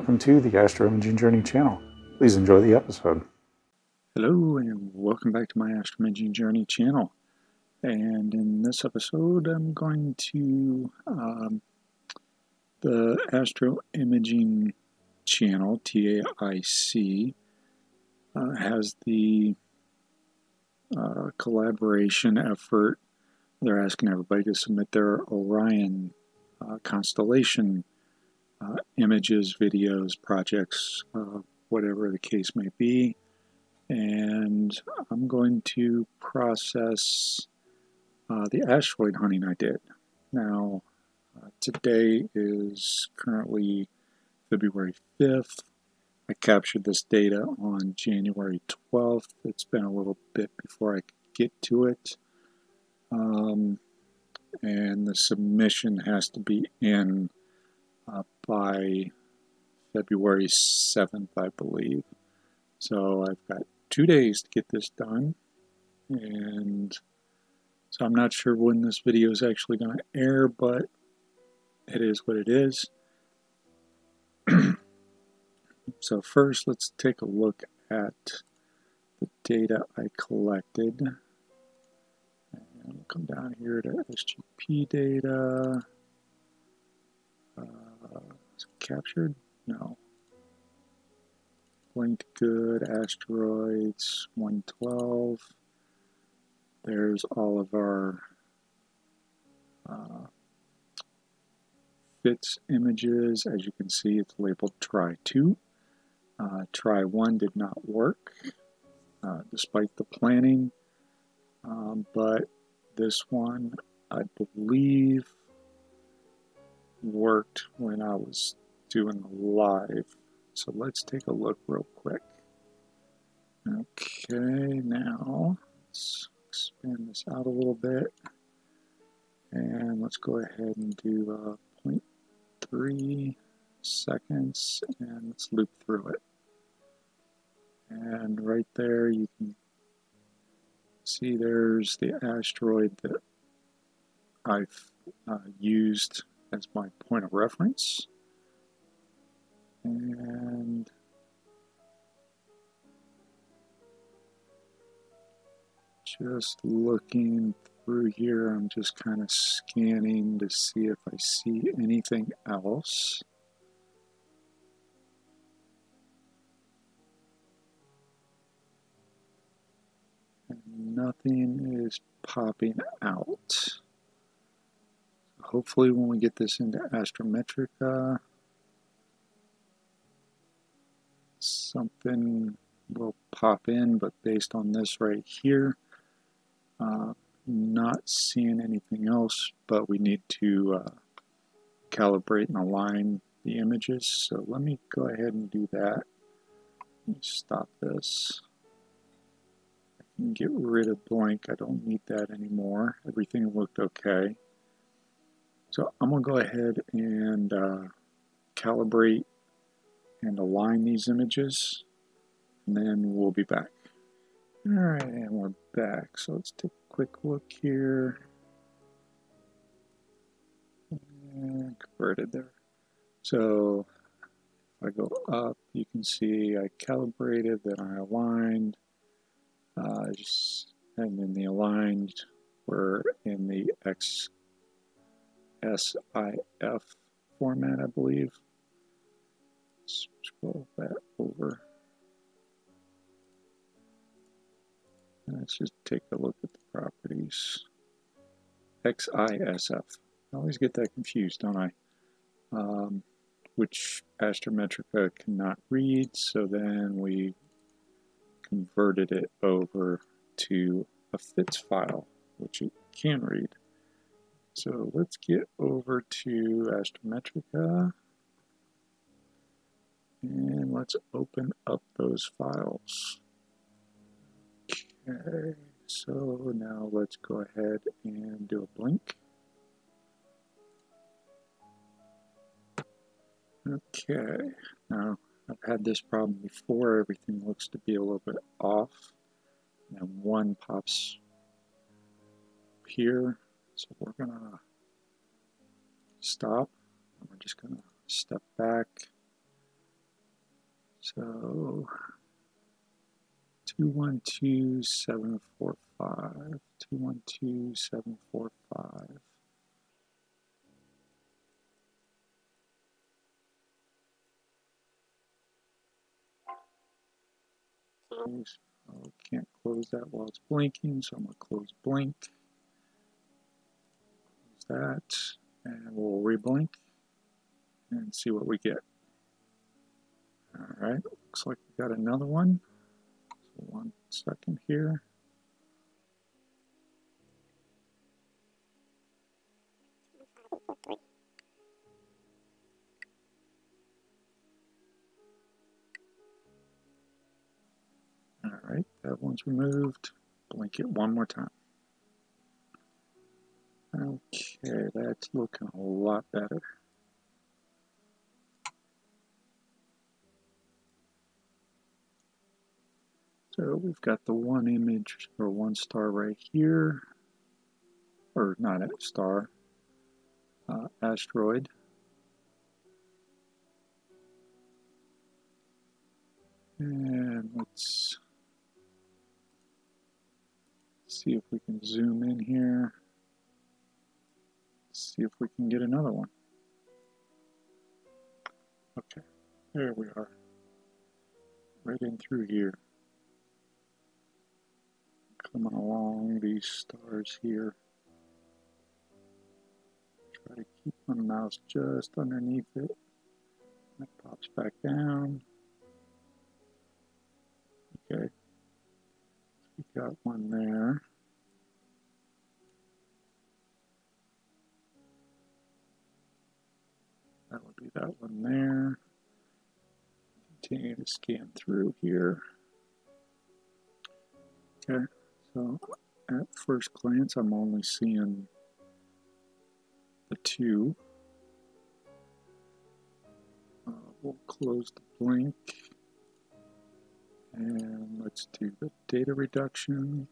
Welcome to the Astro Imaging Journey channel. Please enjoy the episode. Hello and welcome back to my Astro Imaging Journey channel. And in this episode I'm going to, um, the Astro Imaging channel, TAIC, uh, has the uh, collaboration effort. They're asking everybody to submit their Orion uh, constellation uh, images, videos, projects, uh, whatever the case may be. And I'm going to process uh, the asteroid hunting I did. Now, uh, today is currently February 5th. I captured this data on January 12th. It's been a little bit before I could get to it. Um, and the submission has to be in uh, by February 7th, I believe. So I've got two days to get this done. And so I'm not sure when this video is actually going to air, but it is what it is. so first, let's take a look at the data I collected. And we'll come down here to SGP data. Uh, captured? No. Linked good, asteroids, 112. There's all of our uh, FITS images. As you can see, it's labeled try 2. Uh, try 1 did not work, uh, despite the planning. Um, but this one, I believe, worked when I was doing live. So let's take a look real quick. Okay, now let's expand this out a little bit. And let's go ahead and do uh, 0.3 seconds and let's loop through it. And right there you can see there's the asteroid that I've uh, used as my point of reference. And just looking through here, I'm just kind of scanning to see if I see anything else. Nothing is popping out hopefully when we get this into Astrometrica, something will pop in, but based on this right here, uh, not seeing anything else, but we need to uh, calibrate and align the images. So let me go ahead and do that. Stop this. I can get rid of blink. I don't need that anymore. Everything looked okay. So I'm going to go ahead and uh, calibrate and align these images and then we'll be back. Alright, and we're back. So let's take a quick look here. And converted there. So if I go up, you can see I calibrated, then I aligned, uh, just, and then the aligned were in the X SIF format, I believe. Scroll that over. And Let's just take a look at the properties. XISF. I always get that confused, don't I? Um, which Astrometrica cannot read, so then we converted it over to a FITS file, which it can read. So let's get over to Astrometrica and let's open up those files. Okay, so now let's go ahead and do a blink. Okay, now I've had this problem before. Everything looks to be a little bit off. And one pops here so we're going to stop. We're just going to step back. So 212745, 212745. Close. Oh, can't close that while it's blinking, so I'm going to close blink. That, and we'll reblink and see what we get. All right, looks like we got another one. So one second here. All right, that one's removed. Blink it one more time. Okay, that's looking a lot better. So we've got the one image or one star right here, or not a star, uh, asteroid. And let's see if we can zoom in here. See if we can get another one. Okay, there we are. Right in through here. Coming along these stars here. Try to keep my mouse just underneath it. It pops back down. Okay. We got one there. That one there. Continue to scan through here. Okay, so at first glance, I'm only seeing the two. Uh, we'll close the blink. And let's do the data reduction.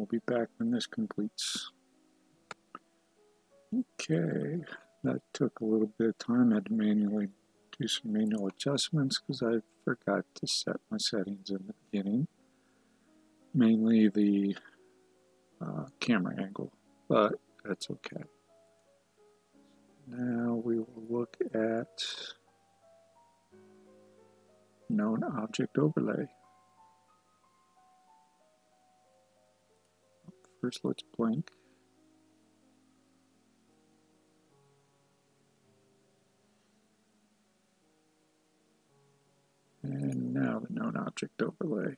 We'll be back when this completes. Okay, that took a little bit of time. I had to manually do some manual adjustments because I forgot to set my settings in the beginning. Mainly the uh, camera angle, but that's okay. Now we will look at known object overlay. Let's blink. And now the known object overlay.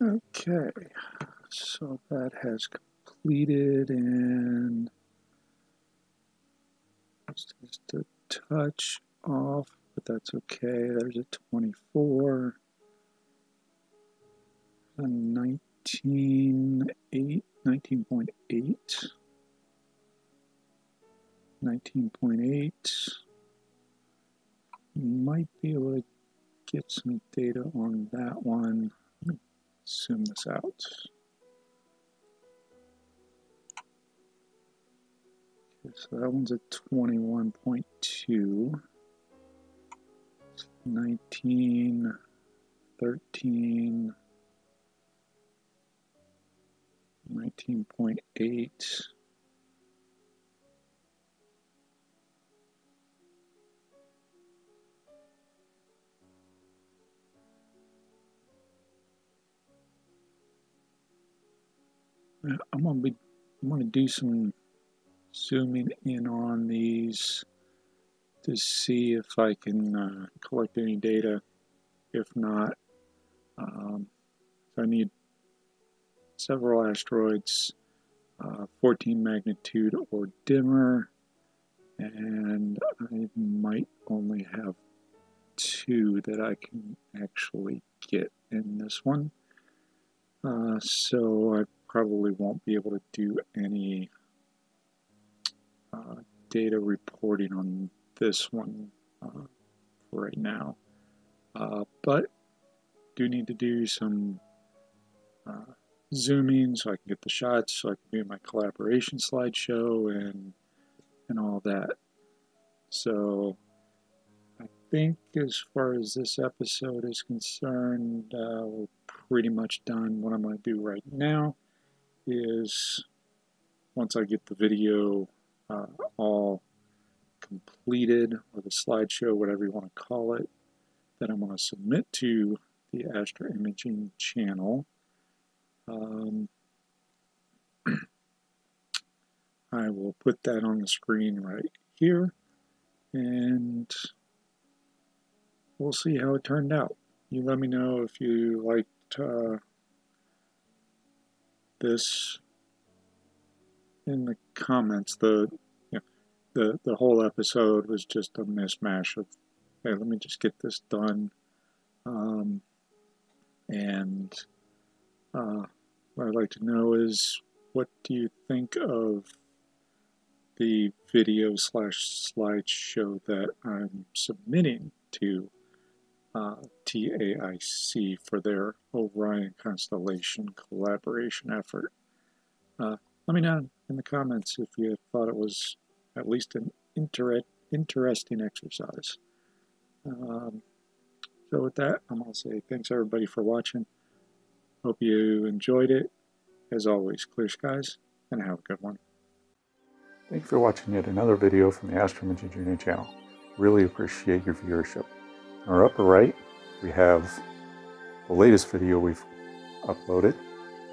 Okay, so that has completed and just a touch off, but that's okay. There's a 24, a 19.8, 19.8, 19.8 might be able to get some data on that one. Zoom this out. Okay, so that one's at 21.2. 19, 13, 19.8. I'm gonna be I'm gonna do some zooming in on these to see if I can uh, collect any data. If not, um, I need several asteroids, uh, 14 magnitude or dimmer, and I might only have two that I can actually get in this one. Uh, so I probably won't be able to do any uh, data reporting on this one uh, for right now. Uh, but do need to do some zooming so I can get the shots, so I can do my collaboration slideshow and and all that. So I think as far as this episode is concerned, uh, we're pretty much done. What I'm going to do right now is once I get the video uh, all completed, or the slideshow, whatever you want to call it, that I'm going to submit to the Astro Imaging channel. Um, I will put that on the screen right here and we'll see how it turned out. You let me know if you liked uh, this in the comments. The, the the whole episode was just a mismatch of, hey, let me just get this done. Um, and uh, what I'd like to know is, what do you think of the video slash slideshow that I'm submitting to uh, TAIC for their Orion Constellation collaboration effort. Uh, let me know in the comments if you thought it was at least an inter interesting exercise. Um, so with that, I'm going to say thanks everybody for watching. Hope you enjoyed it. As always, clear skies, and have a good one. Thank you for watching yet another video from the Astroimaging Journey channel. Really appreciate your viewership. In our upper right, we have the latest video we've uploaded.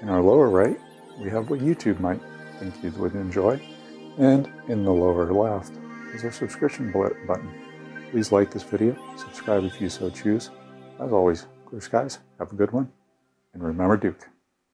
In our lower right, we have what YouTube might think you would enjoy. And in the lower left is our subscription button. Please like this video, subscribe if you so choose. As always, clear skies, have a good one, and remember Duke.